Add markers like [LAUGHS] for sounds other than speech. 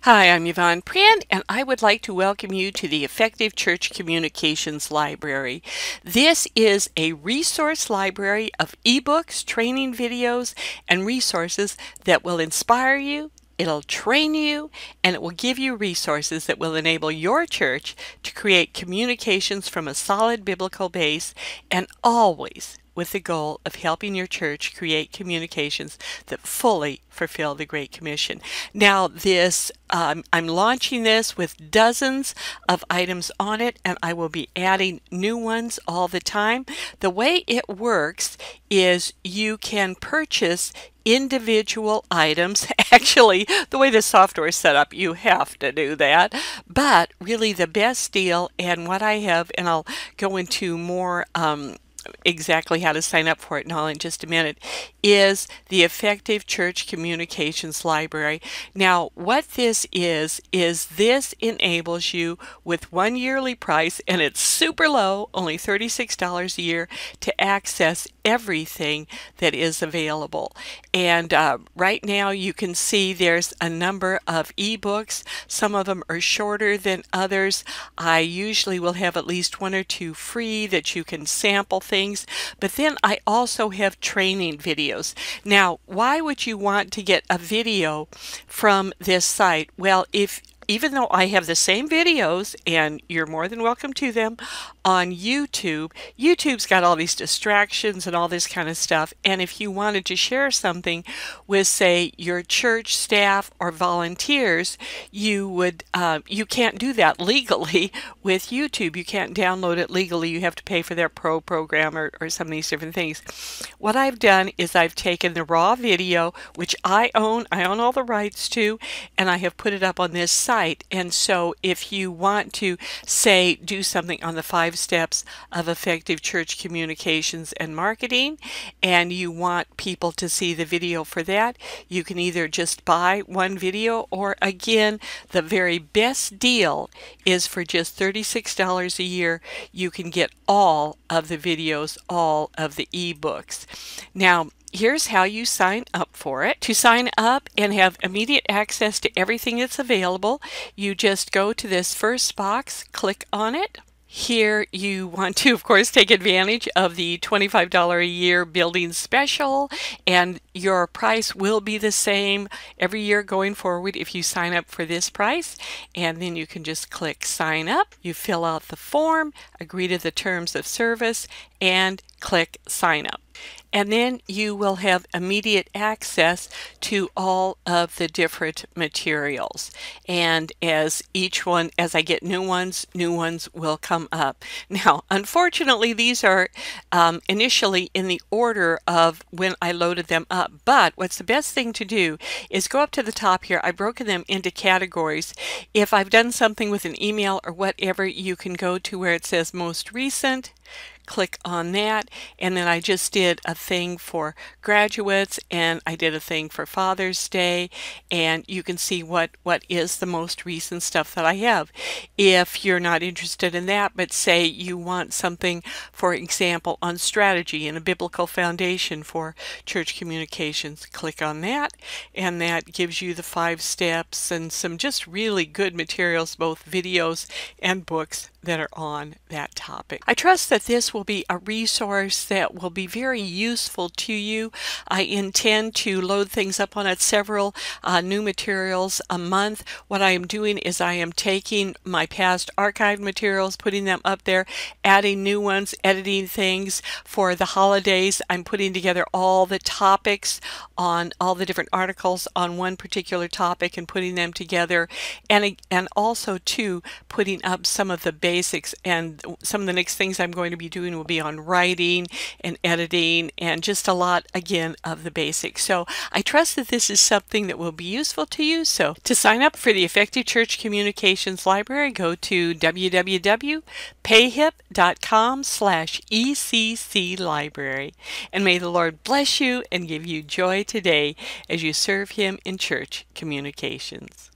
Hi, I'm Yvon Prehn, and I would like to welcome you to the Effective Church Communications Library. This is a resource library of ebooks, training videos, and resources that will inspire you, It'll train you and it will give you resources that will enable your church to create communications from a solid biblical base and always with the goal of helping your church create communications that fully fulfill the Great Commission. Now, this um, I'm launching this with dozens of items on it, and I will be adding new ones all the time. The way it works is you can purchase individual items. [LAUGHS] Actually, the way the software is set up, you have to do that. But really, the best deal, and what I have, and I'll go into more um, exactly how to sign up for it and all in just a minute, is the Effective Church Communications Library. Now, what this is, is this enables you with one yearly price, and it's super low, only $36 a year, to access everything that is available. And uh, right now you can see there's a number of ebooks. Some of them are shorter than others. I usually will have at least one or two free that you can sample things. But then I also have training videos. Now, why would you want to get a video from this site? Well, if even though I have the same videos, and you're more than welcome to them on YouTube, YouTube's got all these distractions and all this kind of stuff. And if you wanted to share something with, say, your church staff or volunteers, you would uh, you can't do that legally [LAUGHS] with YouTube. You can't download it legally. You have to pay for their pro program or, or some of these different things. What I've done is I've taken the raw video, which I own, I own all the rights to, and I have put it up on this site. And so if you want to say do something on the five steps of effective church communications and marketing, and you want people to see the video for that, you can either just buy one video or again, the very best deal is for just $36 a year. You can get all of the videos, all of the ebooks. Now, here's how you sign up for it. To sign up and have immediate access to everything that's available, you just go to this first box, click on it. Here you want to, [LAUGHS] of course, take advantage of the $25 a year building special, and your price will be the same every year going forward if you sign up for this price. And then you can just click sign up. You fill out the form, agree to the terms of service, and click sign up and then you will have immediate access to all of the different materials. And as each one, as I get new ones, new ones will come up. [LAUGHS] Now, unfortunately, these are um, initially in the order of when I loaded them up. But what's the best thing to do is go up to the top here. I've broken them into categories. If I've done something with an email or whatever, you can go to where it says most recent click on that and then I just did a thing for graduates and I did a thing for Father's Day and you can see what what is the most recent stuff that I have. If you're not interested in that but say you want something for example on strategy and a biblical foundation for church communications click on that and that gives you the five steps and some just really good materials both videos and books that are on that topic. I trust that this will be a resource that will be very useful to you. I intend to load things up on it several uh, new materials a month. What I am doing is I am taking my past archived materials, putting them up there, adding new ones, editing things for the holidays. I'm putting together all the topics on all the different articles on one particular topic and putting them together and and also too putting up some of the basics and some of the next things I'm going to be doing will be on writing and editing and just a lot again of the basics. So I trust that this is something that will be useful to you. So to sign up for the Effective Church Communications Library, go to www.payhip.com slash ECC library. And may the Lord bless you and give you joy today as you serve him in church communications.